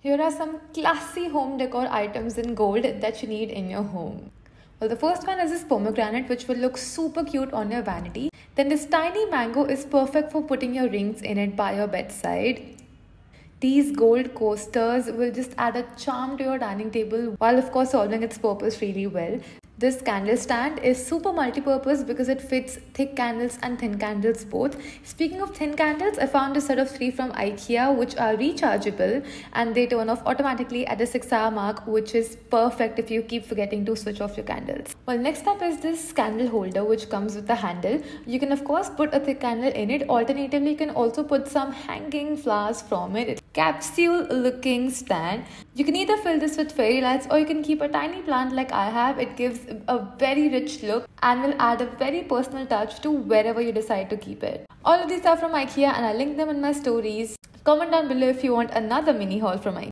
Here are some classy home decor items in gold that you need in your home. Well, the first one is this pomegranate, which will look super cute on your vanity. Then this tiny mango is perfect for putting your rings in it by your bedside. These gold coasters will just add a charm to your dining table while of course solving its purpose really well. This candle stand is super multi-purpose because it fits thick candles and thin candles both. Speaking of thin candles, I found a set of three from IKEA which are rechargeable and they turn off automatically at the 6 hour mark which is perfect if you keep forgetting to switch off your candles. Well next up is this candle holder which comes with a handle. You can of course put a thick candle in it. Alternatively, you can also put some hanging flowers from it. It's Capsule looking stand. You can either fill this with fairy lights or you can keep a tiny plant like I have. It gives a very rich look and will add a very personal touch to wherever you decide to keep it. All of these are from IKEA and I'll link them in my stories. Comment down below if you want another mini haul from IKEA.